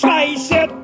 Scheiße!